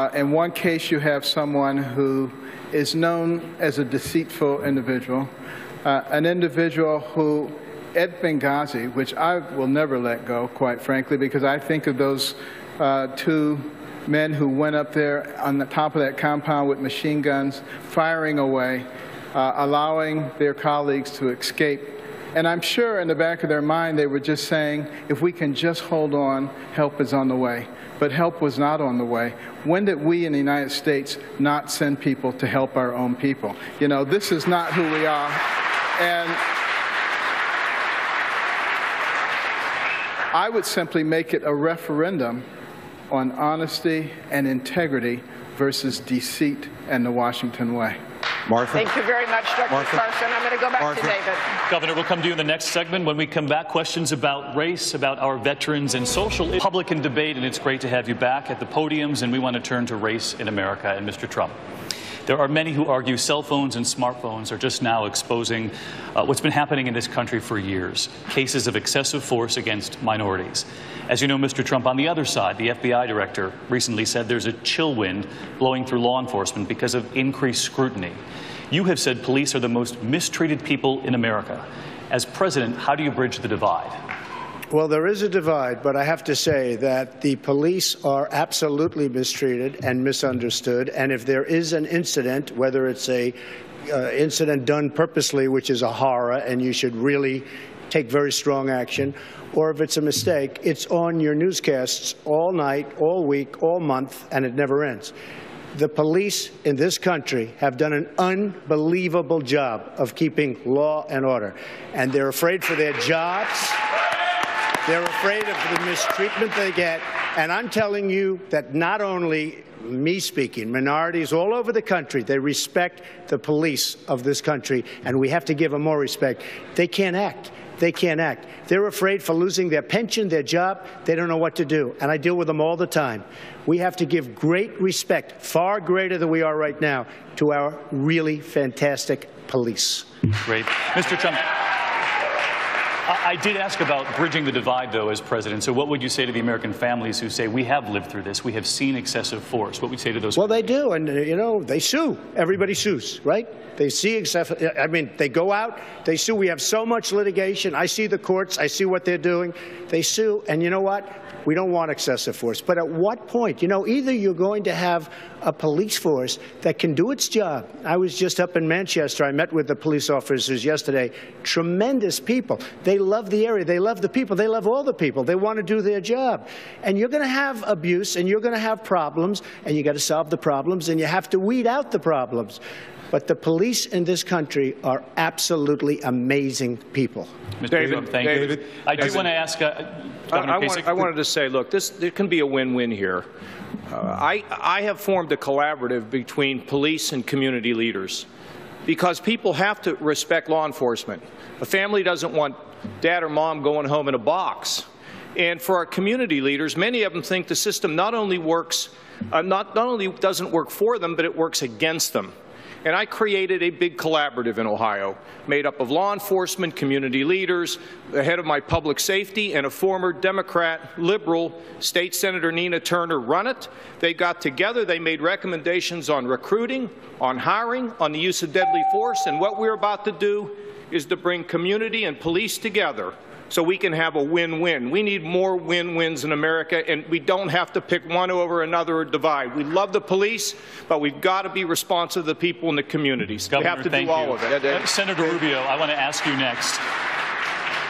Uh, in one case, you have someone who is known as a deceitful individual, uh, an individual who, at Benghazi, which I will never let go, quite frankly, because I think of those uh, two men who went up there on the top of that compound with machine guns, firing away, uh, allowing their colleagues to escape. And I'm sure in the back of their mind they were just saying, if we can just hold on, help is on the way but help was not on the way. When did we in the United States not send people to help our own people? You know, this is not who we are. And I would simply make it a referendum on honesty and integrity versus deceit and the Washington way. Martha? Thank you very much, Dr. Martha? Carson. I'm going to go back Martha? to David. Governor, we'll come to you in the next segment. When we come back, questions about race, about our veterans, and social Republican debate. And it's great to have you back at the podiums. And we want to turn to race in America and Mr. Trump. There are many who argue cell phones and smartphones are just now exposing uh, what's been happening in this country for years cases of excessive force against minorities. As you know, Mr. Trump, on the other side, the FBI director recently said there's a chill wind blowing through law enforcement because of increased scrutiny. You have said police are the most mistreated people in America. As president, how do you bridge the divide? Well, there is a divide, but I have to say that the police are absolutely mistreated and misunderstood. And if there is an incident, whether it's a uh, incident done purposely, which is a horror, and you should really take very strong action, or if it's a mistake, it's on your newscasts all night, all week, all month, and it never ends. The police in this country have done an unbelievable job of keeping law and order, and they're afraid for their jobs. They're afraid of the mistreatment they get. And I'm telling you that not only me speaking, minorities all over the country, they respect the police of this country, and we have to give them more respect. They can't act. They can't act. They're afraid for losing their pension, their job. They don't know what to do. And I deal with them all the time. We have to give great respect, far greater than we are right now, to our really fantastic police. Great. Mr. Trump, I, did ask about bridging the divide, though, as president. So what would you say to the American families who say, we have lived through this, we have seen excessive force? What would you say to those? Well, they do, and you know they sue. Everybody sues, right? They see excessive. I mean, they go out, they sue. We have so much litigation. I see the courts. I see what they're doing. They sue, and you know what? We don't want excessive force. But at what point? You know, either you're going to have a police force that can do its job. I was just up in Manchester. I met with the police officers yesterday. Tremendous people. They love the area. They love the people. They love all the people. They want to do their job. And you're going to have abuse and you're going to have problems and you got to solve the problems and you have to weed out the problems. But the police in this country are absolutely amazing people. Mr. David, Trump, thank David, you. I do David. want to ask uh, I, I, want, I wanted to say, look, this there can be a win-win here. Uh, I, I have formed a collaborative between police and community leaders because people have to respect law enforcement. A family doesn't want dad or mom going home in a box. And for our community leaders, many of them think the system not only works, uh, not, not only doesn't work for them, but it works against them. And I created a big collaborative in Ohio made up of law enforcement, community leaders, the head of my public safety, and a former Democrat, liberal State Senator Nina Turner run it. They got together, they made recommendations on recruiting, on hiring, on the use of deadly force, and what we're about to do is to bring community and police together so we can have a win-win. We need more win-wins in America, and we don't have to pick one over another or divide. We love the police, but we've got to be responsive to the people in the communities. Governor, we have to thank do all you. of it. Uh, Senator Rubio, I want to ask you next.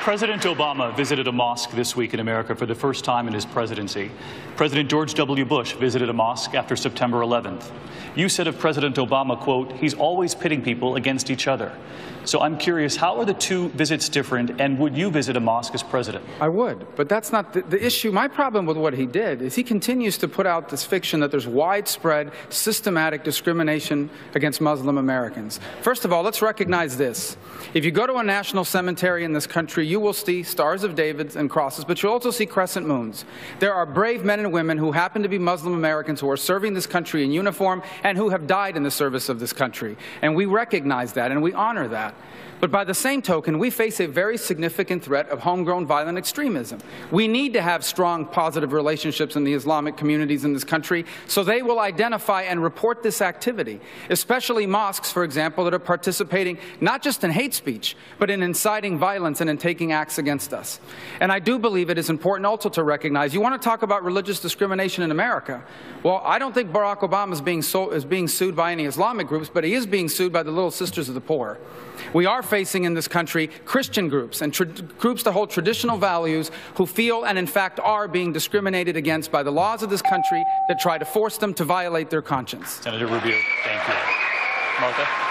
President Obama visited a mosque this week in America for the first time in his presidency. President George W. Bush visited a mosque after September 11th. You said of President Obama, quote, he's always pitting people against each other. So I'm curious, how are the two visits different, and would you visit a mosque as president? I would, but that's not the, the issue. My problem with what he did is he continues to put out this fiction that there's widespread, systematic discrimination against Muslim Americans. First of all, let's recognize this. If you go to a national cemetery in this country, you will see stars of David and crosses, but you'll also see crescent moons. There are brave men and women who happen to be Muslim Americans who are serving this country in uniform and who have died in the service of this country. And we recognize that and we honor that. That. But by the same token, we face a very significant threat of homegrown violent extremism. We need to have strong, positive relationships in the Islamic communities in this country so they will identify and report this activity, especially mosques, for example, that are participating not just in hate speech, but in inciting violence and in taking acts against us. And I do believe it is important also to recognize you want to talk about religious discrimination in America. Well, I don't think Barack Obama is being, so, is being sued by any Islamic groups, but he is being sued by the Little Sisters of the Poor. We are facing in this country Christian groups and groups that hold traditional values who feel and in fact are being discriminated against by the laws of this country that try to force them to violate their conscience. Senator Rubio, thank you. Martha?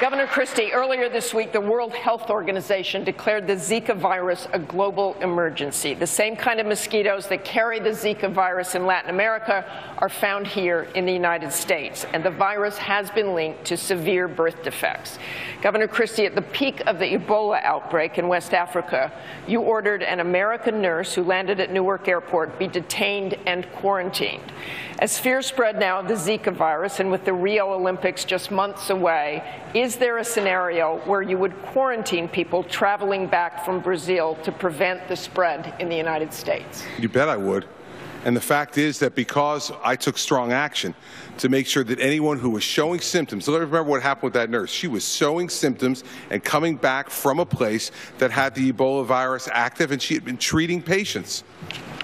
Governor Christie, earlier this week, the World Health Organization declared the Zika virus a global emergency. The same kind of mosquitoes that carry the Zika virus in Latin America are found here in the United States, and the virus has been linked to severe birth defects. Governor Christie, at the peak of the Ebola outbreak in West Africa, you ordered an American nurse who landed at Newark Airport be detained and quarantined. As fear spread now of the Zika virus, and with the Rio Olympics just months away, is is there a scenario where you would quarantine people traveling back from Brazil to prevent the spread in the United States? You bet I would. And the fact is that because I took strong action to make sure that anyone who was showing symptoms, let me remember what happened with that nurse. She was showing symptoms and coming back from a place that had the Ebola virus active, and she had been treating patients.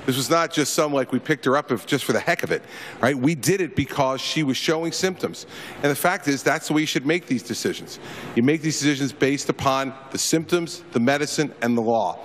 This was not just some like we picked her up just for the heck of it, right? We did it because she was showing symptoms. And the fact is, that's the way you should make these decisions. You make these decisions based upon the symptoms, the medicine, and the law.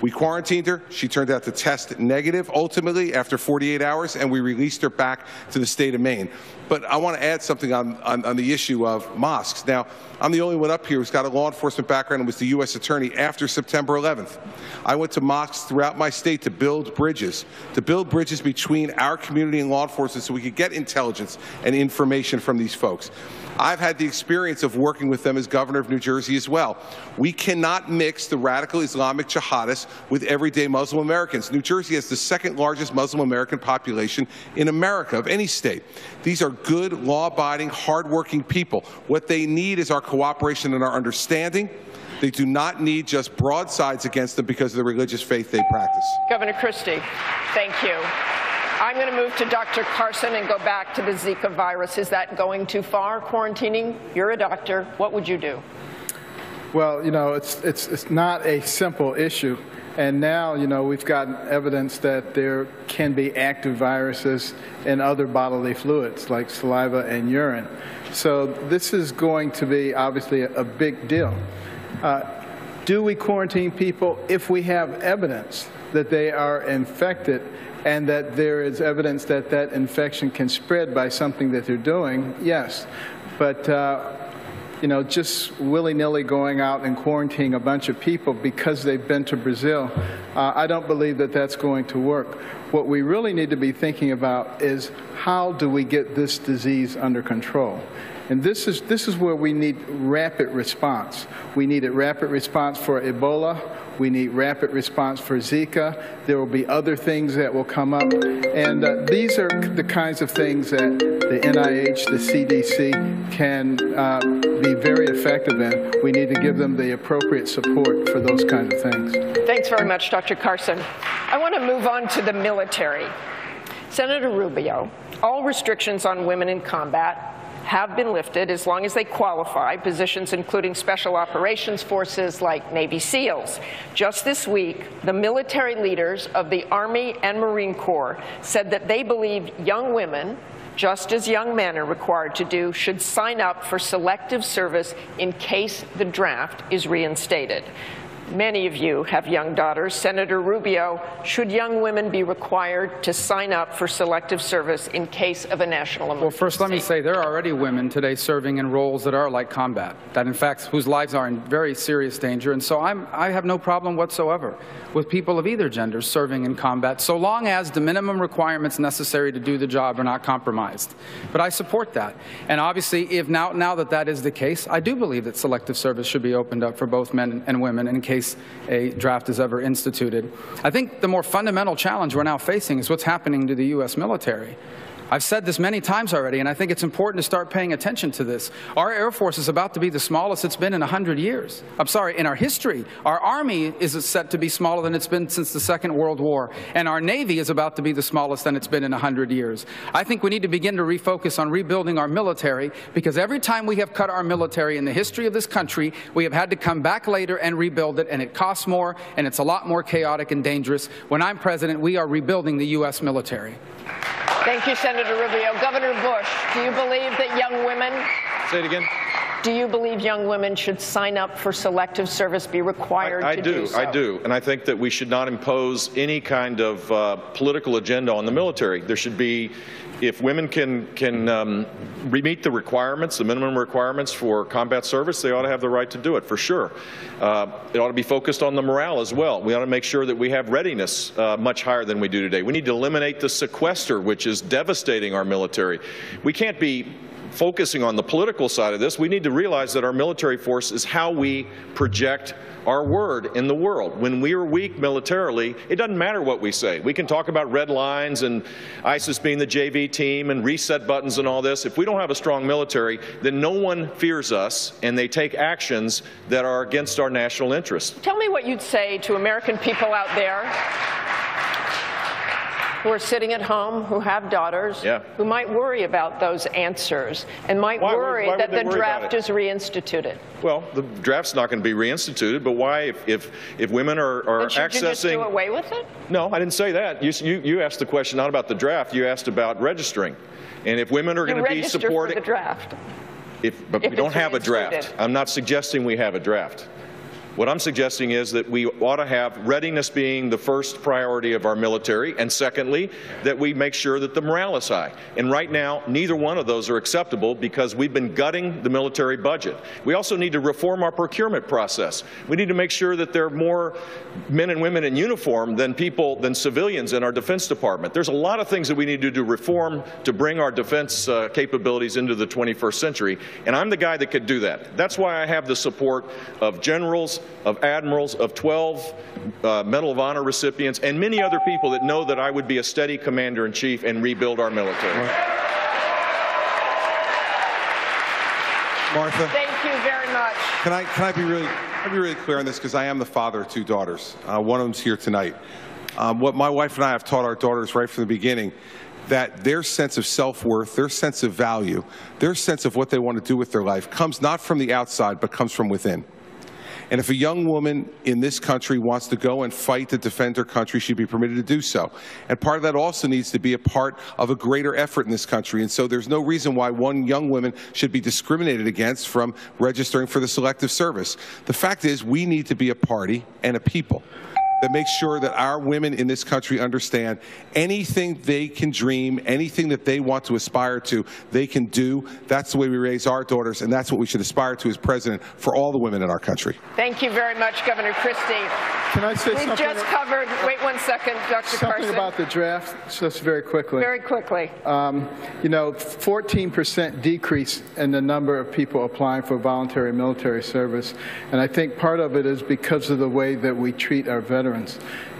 We quarantined her. She turned out to test negative ultimately after 48 hours, and we released her back to the state of Maine. But I want to add something on, on, on, the issue of mosques. Now, I'm the only one up here who's got a law enforcement background and was the U.S. Attorney after September 11th. I went to mosques throughout my state to build bridges, to build bridges between our community and law enforcement so we could get intelligence and information from these folks. I've had the experience of working with them as governor of New Jersey as well. We cannot mix the radical Islamic jihadists with everyday Muslim Americans. New Jersey has the second largest Muslim American population in America of any state. These are good, law-abiding, hardworking people. What they need is our cooperation and our understanding. They do not need just broadsides against them because of the religious faith they practice. Governor Christie, thank you. I'm going to move to Dr. Carson and go back to the Zika virus. Is that going too far, quarantining? You're a doctor. What would you do? Well, you know, it's, it's, it's not a simple issue. And now, you know, we've gotten evidence that there can be active viruses in other bodily fluids like saliva and urine. So this is going to be obviously a, a big deal. Uh, do we quarantine people if we have evidence that they are infected and that there is evidence that that infection can spread by something that they're doing? Yes. But uh, you know, just willy-nilly going out and quarantining a bunch of people because they've been to Brazil, uh, I don't believe that that's going to work. What we really need to be thinking about is how do we get this disease under control? And this is, this is where we need rapid response. We need a rapid response for Ebola. We need rapid response for Zika. There will be other things that will come up. And uh, these are the kinds of things that the NIH, the CDC can uh, be very effective in. We need to give them the appropriate support for those kinds of things. Thanks very much, Dr. Carson. I want to move on to the military. Senator Rubio, all restrictions on women in combat have been lifted as long as they qualify, positions including special operations forces like Navy SEALs. Just this week, the military leaders of the Army and Marine Corps said that they believe young women just as young men are required to do, should sign up for selective service in case the draft is reinstated. Many of you have young daughters. Senator Rubio, should young women be required to sign up for selective service in case of a national emergency? Well, first let me say there are already women today serving in roles that are like combat, that in fact whose lives are in very serious danger. And so I'm, I have no problem whatsoever with people of either gender serving in combat, so long as the minimum requirements necessary to do the job are not compromised. But I support that. And obviously, if now, now that that is the case, I do believe that selective service should be opened up for both men and women in case case a draft is ever instituted. I think the more fundamental challenge we're now facing is what's happening to the U.S. military. I've said this many times already, and I think it's important to start paying attention to this. Our Air Force is about to be the smallest it's been in 100 years. I'm sorry, in our history. Our Army is set to be smaller than it's been since the Second World War, and our Navy is about to be the smallest than it's been in 100 years. I think we need to begin to refocus on rebuilding our military because every time we have cut our military in the history of this country, we have had to come back later and rebuild it, and it costs more, and it's a lot more chaotic and dangerous. When I'm president, we are rebuilding the U.S. military. Thank you, Senator Rubio. Governor Bush, do you believe that young women Say it again. Do you believe young women should sign up for selective service, be required I to do, so? I do. And I think that we should not impose any kind of uh, political agenda on the military. There should be, if women can, can um, meet the requirements, the minimum requirements for combat service, they ought to have the right to do it, for sure. Uh, It ought to be focused on the morale as well. We ought to make sure that we have readiness uh, much higher than we do today. We need to eliminate the sequester, which is devastating our military. We can't be focusing on the political side of this, we need to realize that our military force is how we project our word in the world. When we are weak militarily, it doesn't matter what we say. We can talk about red lines and ISIS being the JV team and reset buttons and all this. If we don't have a strong military, then no one fears us and they take actions that are against our national interests. Tell me what you'd say to American people out there who are sitting at home, who have daughters, Yeah. who might worry about those answers and might Why worry why would that the worry draft is reinstituted. Well, the draft's not going to be reinstituted, but why, if, if, if women are, are should you just do accessing. away with it? No, I didn't say that. You, you, you asked the question not about the draft, you asked about registering. And if women are going to be supporting. the draft. If, but if we don't have a draft. I'm not suggesting we have a draft. What I'm suggesting is that we ought to have readiness being the first priority of our military, and secondly, that we make sure that the morale is high. And right now, neither one of those are acceptable because we've been gutting the military budget. We also need to reform our procurement process. We need to make sure that there are more men and women in uniform than people, than civilians in our Defense Department. There's a lot of things that we need to do to reform to bring our defense uh, capabilities into the 21st century, and I'm the guy that could do that. That's why I have the support of generals, of admirals, of 12 uh, Medal of Honor recipients, and many other people that know that I would be a steady commander-in-chief and rebuild our military. Martha, Thank you very much. can I, can I be really, can I be really clear on this? Because I am the father of two daughters. Uh, one of them's here tonight. Um, what my wife and I have taught our daughters right from the beginning, that their sense of self-worth, their sense of value, their sense of what they want to do with their life comes not from the outside, but comes from within. And if a young woman in this country wants to go and fight to defend her country, she'd be permitted to do so. And part of that also needs to be a part of a greater effort in this country. And so there's no reason why one young woman should be discriminated against from registering for the selective service. The fact is, we need to be a party and a people that makes sure that our women in this country understand anything they can dream, anything that they want to aspire to, they can do. That's the way we raise our daughters, and that's what we should aspire to as president for all the women in our country. Thank you very much, Governor Christie. Can I say We've something? just covered, wait one second, Dr. Something Carson. about the draft, just very quickly. Very quickly. Um, you know, 14% decrease in the number of people applying for voluntary military service. And I think part of it is because of the way that we treat our veterans veterans.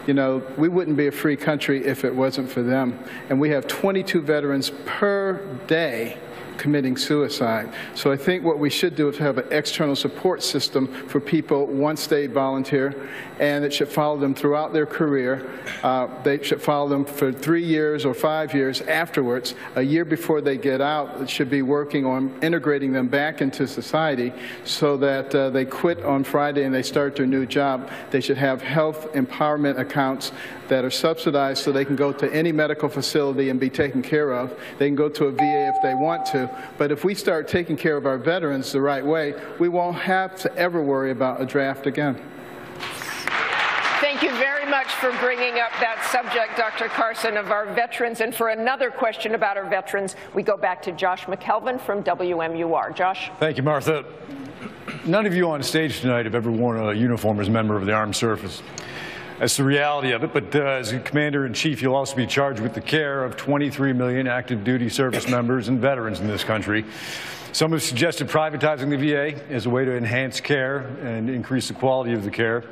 You know, we wouldn't be a free country if it wasn't for them. And we have 22 veterans per day committing suicide. So I think what we should do is have an external support system for people once they volunteer, and it should follow them throughout their career. Uh, they should follow them for three years or five years afterwards. A year before they get out, it should be working on integrating them back into society so that uh, they quit on Friday and they start their new job. They should have health empowerment accounts that are subsidized so they can go to any medical facility and be taken care of. They can go to a VA if they want to. But if we start taking care of our veterans the right way, we won't have to ever worry about a draft again. Thank you very much for bringing up that subject, Dr. Carson, of our veterans. And for another question about our veterans, we go back to Josh McElveen from WMUR. Josh? Thank you, Martha. None of you on stage tonight have ever worn a uniform as a member of the armed service. That's the reality of it, but uh, as a commander-in-chief, you'll also be charged with the care of 23 million active duty service members and veterans in this country. Some have suggested privatizing the VA as a way to enhance care and increase the quality of the care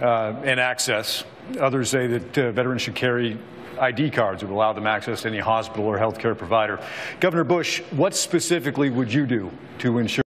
uh, and access. Others say that uh, veterans should carry ID cards that would allow them access to any hospital or healthcare provider. Governor Bush, what specifically would you do to ensure